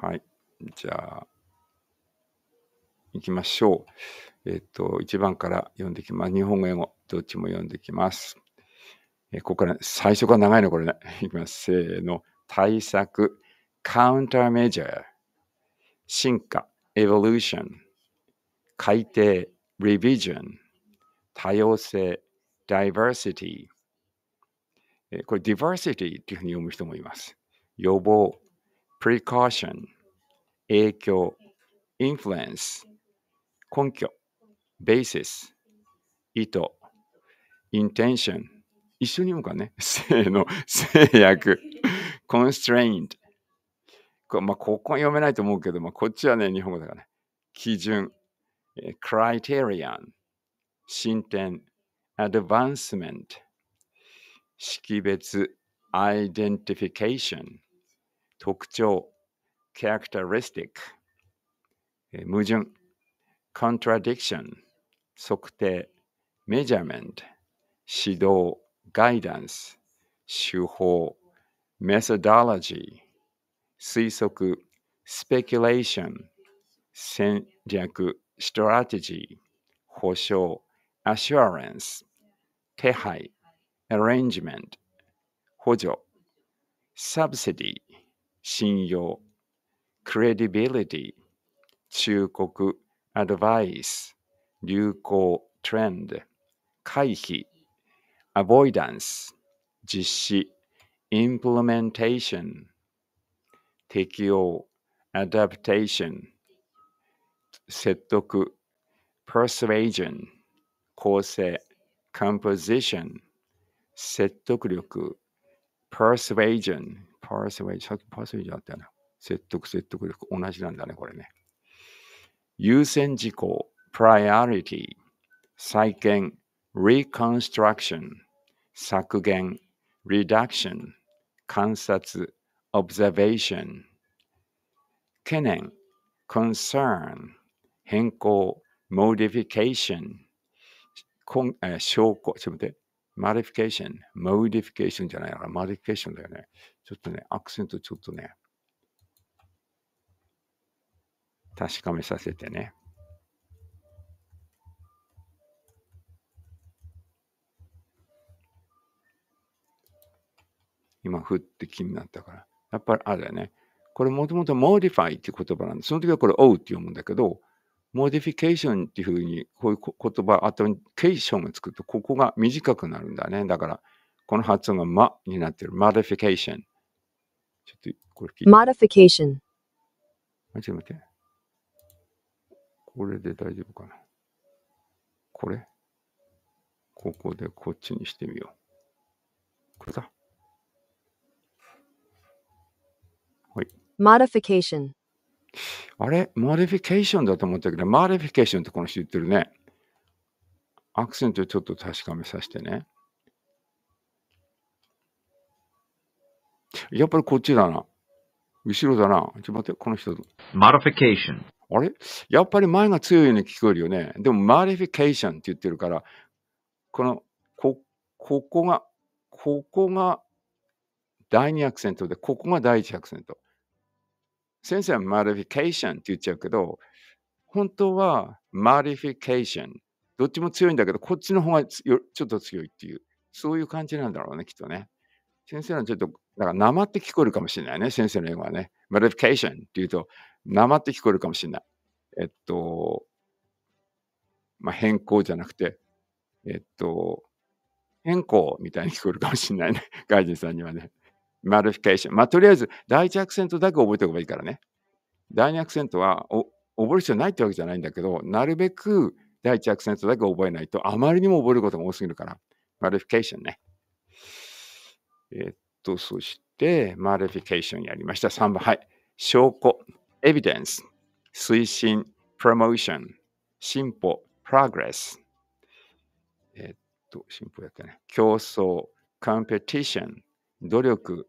はい。じゃあ、行きましょう。えっ、と、1番から読んでいきます。日本語、英語、どっちも読んでいきます。えここから、最初が長いの、これね。いきます。せーの。対策、カウンターメジャー、進化、エボリューション、改定、リビジョン、多様性、diversity。これ diversity っていうふうに読む人もいます。予防、precaution、影響、influence、根拠、basis、意図、intention、一緒に読むかね。せーの、制約、constrained。こ,、まあ、ここは読めないと思うけど、まあ、こっちはね、日本語だからね。基準、criterion、進展、advancement、識別、identification、特徴、characteristic、矛盾、contradiction、測定、measurement、指導、guidance、手法、methodology、推測、speculation、戦略、strategy、保証、assurance、手配、arrangement、補助、subsidy、信用、credibility、忠告、advice、流行、trend、回避、avoidance、実施、implementation、適用、adaptation、説得、persuasion、構成、composition、説得力、persuasion、パーセウェイ、さっきパーセウェイじゃなったよな。説得、説得力、同じなんだね、これね。優先事項、プライオリティ、再建、リコンストラクション、削減、reduction、観察、 observation、懸念、 concern、変更、 modification、こんえー、証拠、ちょっと待て。modification、modification じゃないから、modification だよね。ちょっとね、アクセントちょっとね、確かめさせてね。今、ふって気になったから。やっぱりあれだよね。これもともと modify っていう言葉なんです、その時はこれ O って読むんだけど、modification っていうふうにこういう言葉、あとケーションがつくと、ここが短くなるんだね。だから、この発音がまになってる。modification。ちょっとこれ聞いて。modification。あ、ちょっと待って。これで大丈夫かな？これ？ここでこっちにしてみよう。これだ。はい。modification あれ？ modification だと思ったけど、 modification ってこの人言ってるね。アクセントちょっと確かめさせてね。やっぱりこっちだな。後ろだな。ちょっと待って、この人。modification あれ？やっぱり前が強いように聞こえるよね。でも、 modification って言ってるから、この、こ、ここが、ここが第二アクセントで、ここが第一アクセント。先生は modification って言っちゃうけど、本当は modification。どっちも強いんだけど、こっちの方がちょっと強いっていう、そういう感じなんだろうね、きっとね。先生はちょっと、だから、なまって聞こえるかもしれないね、先生の英語はね。modification って言うと、なまって聞こえるかもしれない。えっと、まあ、変更じゃなくて、えっと、変更みたいに聞こえるかもしれないね。外人さんにはね。マリフィケーション。まあ、とりあえず、第一アクセントだけ覚えておけばいいからね。第二アクセントはお覚える必要ないってわけじゃないんだけど、なるべく第一アクセントだけ覚えないと、あまりにも覚えることが多すぎるから。 modification ね。えー、っと、そして、 modification やりました。3番、はい。証拠、 evidence、推進、 promotion、進歩、 progress。えー、っと、進歩やったね。競争、 competition、努力、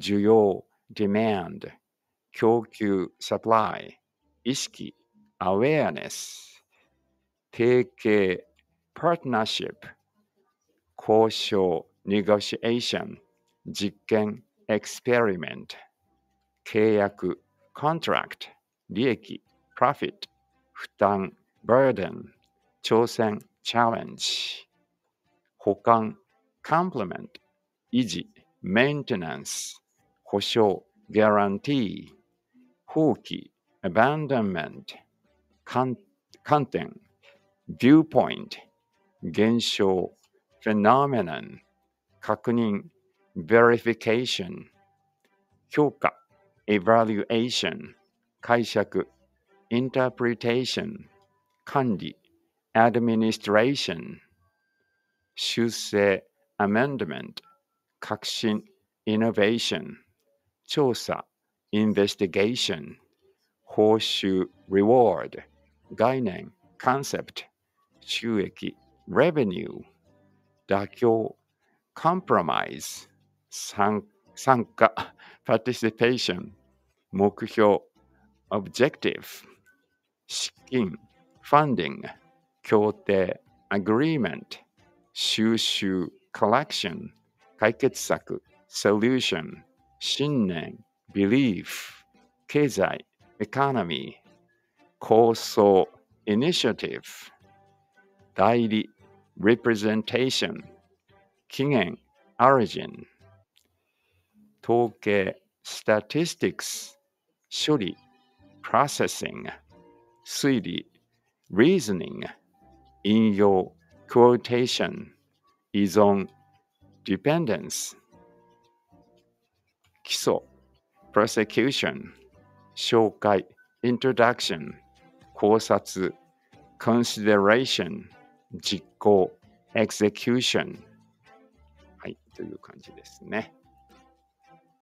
需要、demand、供給、supply、意識、awareness、提携、partnership、交渉、negotiation、実験、experiment、契約、contract、利益、profit、負担、burden、挑戦、challenge、保管、complement、維持、maintenance、保証、guarantee、放棄、abandonment、観観点、viewpoint、現象、phenomenon、確認、verification、評価、evaluation、解釈、interpretation、管理、administration、修正、amendment、革新、innovation、調査、investigation、報酬、reward、概念、concept、収益、revenue、妥協、compromise、参参加、participation、目標、objective、資金、funding、協定、agreement、収集、collection、解決策、solution、信念、belief、経済、economy、構想、initiative、代理、representation、起源、origin、統計、statistics、処理、processing、推理、reasoning、引用、quotation、依存、dependence、基礎、prosecution、紹介、introduction、考察、consideration、実行、execution。はい、という感じですね。